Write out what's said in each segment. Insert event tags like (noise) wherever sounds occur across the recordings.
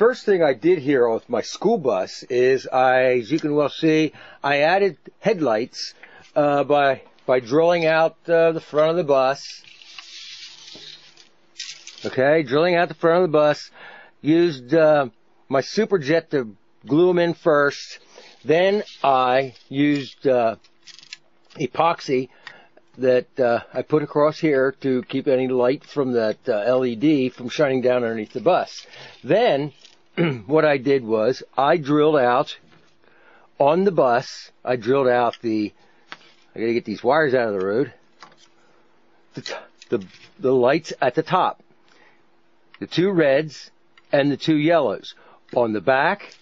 first thing I did here with my school bus is I, as you can well see, I added headlights uh, by by drilling out uh, the front of the bus. Okay, drilling out the front of the bus. Used uh, my superjet to glue them in first. Then I used uh, epoxy that uh, I put across here to keep any light from that uh, LED from shining down underneath the bus. Then (clears throat) what I did was I drilled out on the bus. I drilled out the. I gotta get these wires out of the road. The the, the lights at the top, the two reds and the two yellows on the back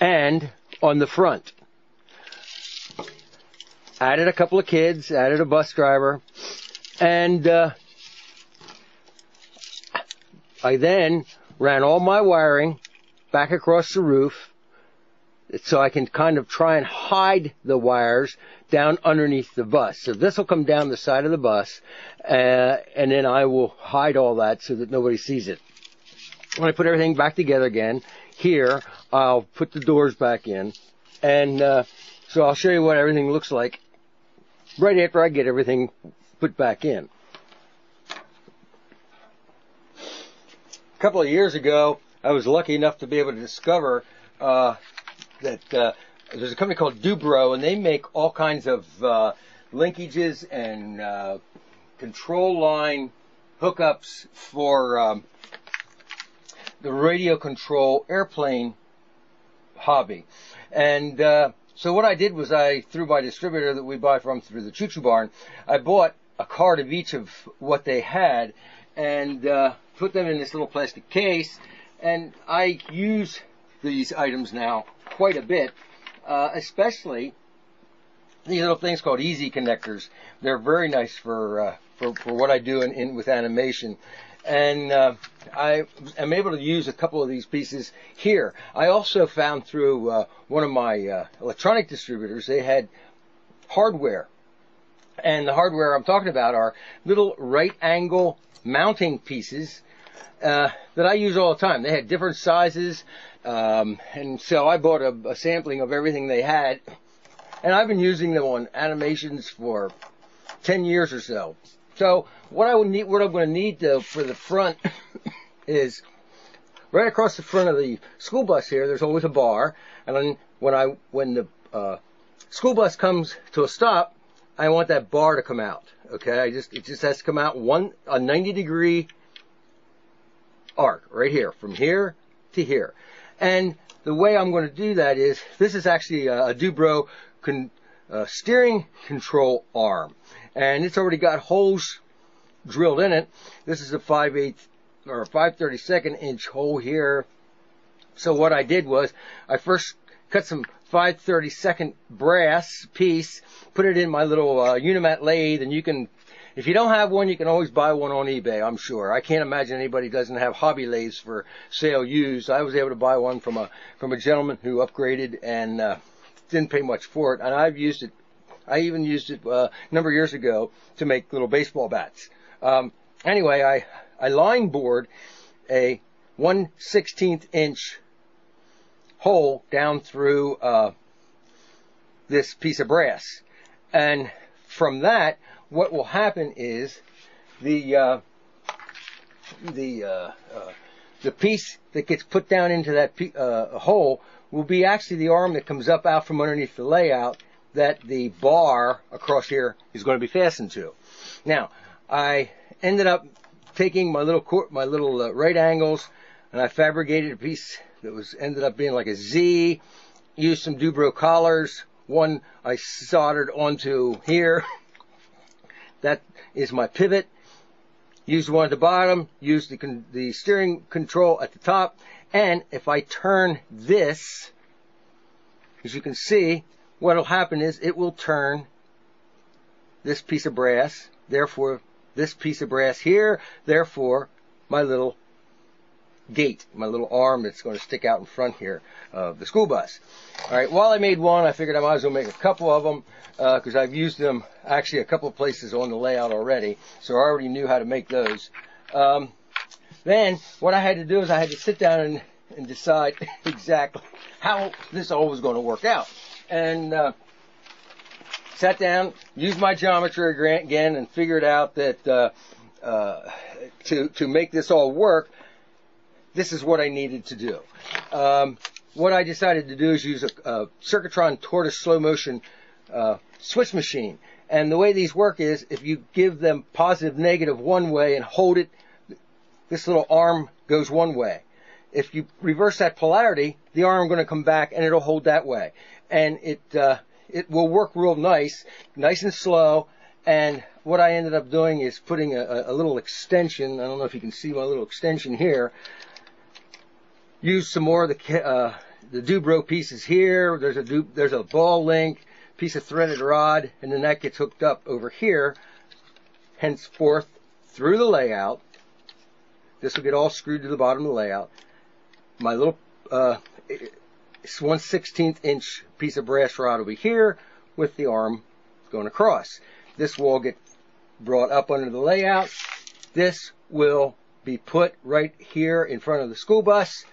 and on the front added a couple of kids, added a bus driver, and uh, I then ran all my wiring back across the roof so I can kind of try and hide the wires down underneath the bus. So this will come down the side of the bus, uh, and then I will hide all that so that nobody sees it. When I put everything back together again, here I'll put the doors back in, and uh, so I'll show you what everything looks like right after I get everything put back in. Couple of years ago, I was lucky enough to be able to discover uh, that uh, there's a company called Dubro, and they make all kinds of uh, linkages and uh, control line hookups for um, the radio control airplane hobby. And uh, so what I did was I, through my distributor that we buy from through the Choo Choo Barn, I bought a card of each of what they had and uh, put them in this little plastic case. And I use these items now quite a bit, uh, especially these little things called easy connectors. They're very nice for uh, for, for what I do in, in with animation and uh, I am able to use a couple of these pieces here. I also found through uh, one of my uh, electronic distributors they had hardware, and the hardware I'm talking about are little right angle mounting pieces uh, that I use all the time. They had different sizes, um, and so I bought a, a sampling of everything they had, and I've been using them on animations for 10 years or so. So what I would need, what I'm going to need though for the front (coughs) is right across the front of the school bus here. There's always a bar, and then when I when the uh, school bus comes to a stop, I want that bar to come out. Okay, I just it just has to come out one a 90 degree arc right here from here to here, and the way I'm going to do that is this is actually a, a Dubro con, uh, steering control arm and it's already got holes drilled in it. This is a 5 8 or 532nd inch hole here. So what I did was I first cut some 532nd brass piece, put it in my little uh, Unimat lathe, and you can, if you don't have one, you can always buy one on eBay. I'm sure. I can't imagine anybody doesn't have hobby lathes for sale used. I was able to buy one from a from a gentleman who upgraded and uh, didn't pay much for it, and I've used it I even used it uh, a number of years ago to make little baseball bats. Um, anyway, I I line board a 1 16th inch hole down through uh, this piece of brass, and from that, what will happen is the uh, the uh, uh, the piece that gets put down into that uh, hole will be actually the arm that comes up out from underneath the layout that the bar across here is going to be fastened to. Now, I ended up taking my little my little uh, right angles and I fabricated a piece that was ended up being like a Z. Used some Dubro collars. One I soldered onto here. (laughs) that is my pivot. Used one at the bottom. Used the the steering control at the top. And if I turn this, as you can see, what will happen is it will turn this piece of brass, therefore this piece of brass here, therefore my little gate, my little arm that's going to stick out in front here of the school bus. All right, while I made one, I figured I might as well make a couple of them because uh, I've used them actually a couple of places on the layout already, so I already knew how to make those. Um, Then what I had to do is I had to sit down and, and decide (laughs) exactly how this all was going to work out. And uh, sat down, used my geometry grant again, and figured out that uh, uh, to to make this all work, this is what I needed to do. Um, what I decided to do is use a, a Circuitron Tortoise slow motion uh, switch machine. And the way these work is, if you give them positive, negative one way and hold it, this little arm goes one way. If you reverse that polarity, the arm going to come back and it'll hold that way. And it uh, it will work real nice, nice and slow. And what I ended up doing is putting a, a little extension. I don't know if you can see my little extension here. Use some more of the uh, the Dubro pieces here. There's a there's a ball link, piece of threaded rod, and then that gets hooked up over here. Henceforth, through the layout, this will get all screwed to the bottom of the layout. My little uh, it's 1 16th inch piece of brass rod over here with the arm going across. This will get brought up under the layout. This will be put right here in front of the school bus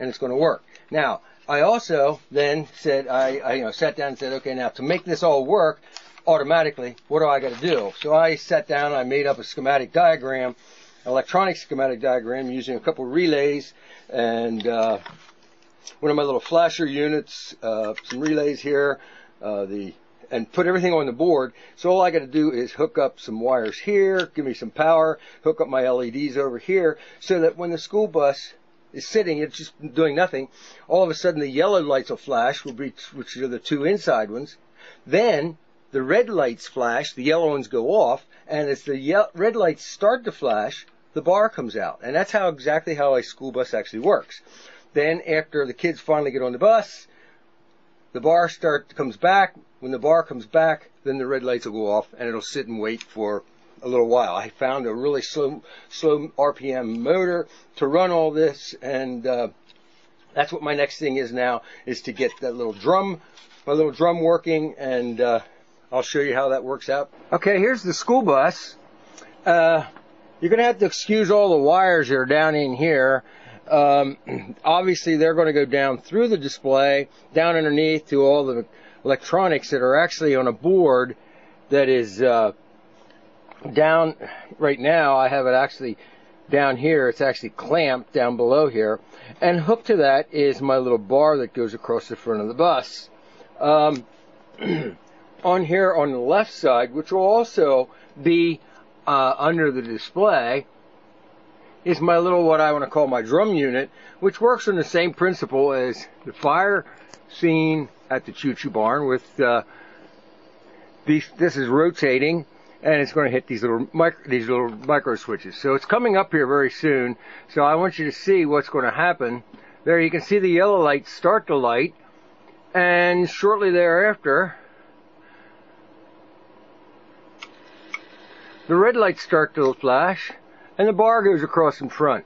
and it's going to work. Now, I also then said, I, I you know, sat down and said, okay, now to make this all work automatically, what do I got to do? So I sat down, I made up a schematic diagram, electronic schematic diagram using a couple relays and, uh, one of my little flasher units, uh, some relays here, uh, the and put everything on the board. So all I got to do is hook up some wires here, give me some power, hook up my LEDs over here, so that when the school bus is sitting, it's just doing nothing. All of a sudden, the yellow lights will flash, which are the two inside ones. Then the red lights flash, the yellow ones go off, and as the red lights start to flash, the bar comes out. And that's how exactly how a school bus actually works. Then after the kids finally get on the bus, the bar start comes back. When the bar comes back, then the red lights will go off and it'll sit and wait for a little while. I found a really slow, slow RPM motor to run all this, and uh, that's what my next thing is now is to get that little drum, my little drum working, and uh, I'll show you how that works out. Okay, here's the school bus. Uh, you're gonna have to excuse all the wires that are down in here. Um, (clears throat) obviously, they're going to go down through the display, down underneath to all the electronics that are actually on a board that is uh, down right now. I have it actually down here. It's actually clamped down below here, and hooked to that is my little bar that goes across the front of the bus. Um, (clears throat) on here on the left side, which will also be uh, under the display, is my little, what I want to call my drum unit, which works on the same principle as the fire scene at the Choo Choo Barn with, uh, these, this is rotating and it's going to hit these little micro, these little micro switches. So it's coming up here very soon. So I want you to see what's going to happen. There you can see the yellow light start to light and shortly thereafter the red lights start to flash and the bar goes across in front.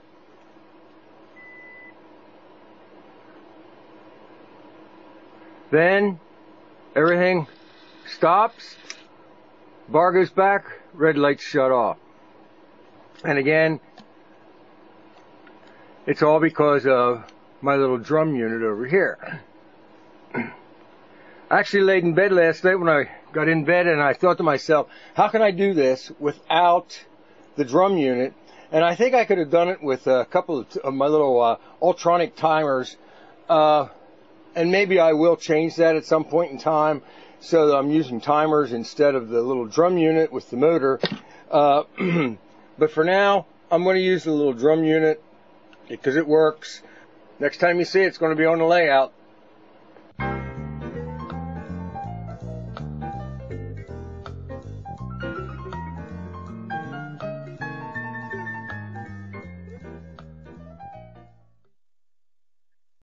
Then everything stops, bar goes back, red lights shut off. And again, it's all because of my little drum unit over here. I actually laid in bed last night when I got in bed and I thought to myself, how can I do this without the drum unit and I think I could have done it with a couple of, of my little uh, Ultronic timers. Uh, and maybe I will change that at some point in time so I'm using timers instead of the little drum unit with the motor. Uh, (clears throat) but for now, I'm going to use the little drum unit because it works. Next time you see it, it's going to be on the layout.